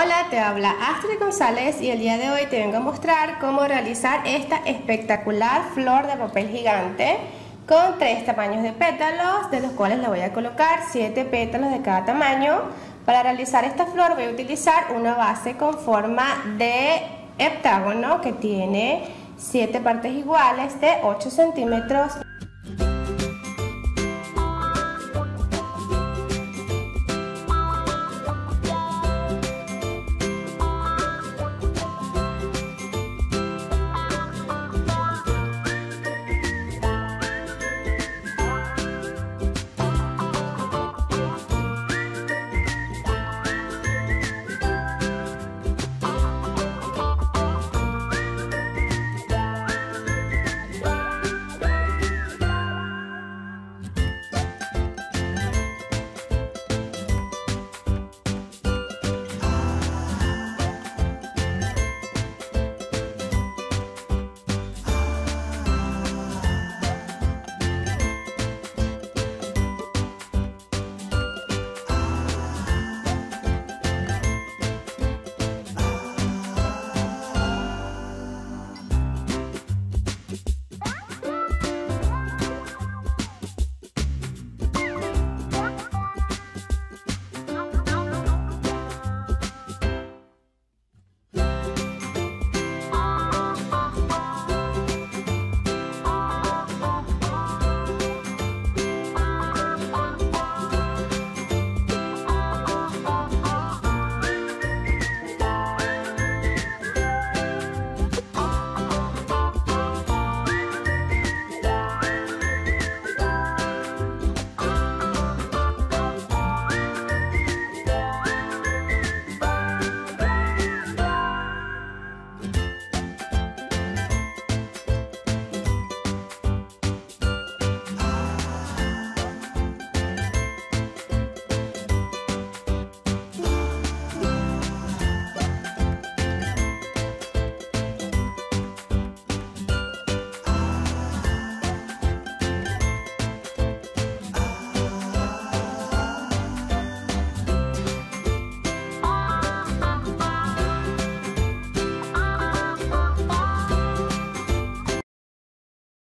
Hola, te habla Astrid González y el día de hoy te vengo a mostrar cómo realizar esta espectacular flor de papel gigante con tres tamaños de pétalos, de los cuales le voy a colocar siete pétalos de cada tamaño. Para realizar esta flor voy a utilizar una base con forma de heptágono que tiene siete partes iguales de 8 centímetros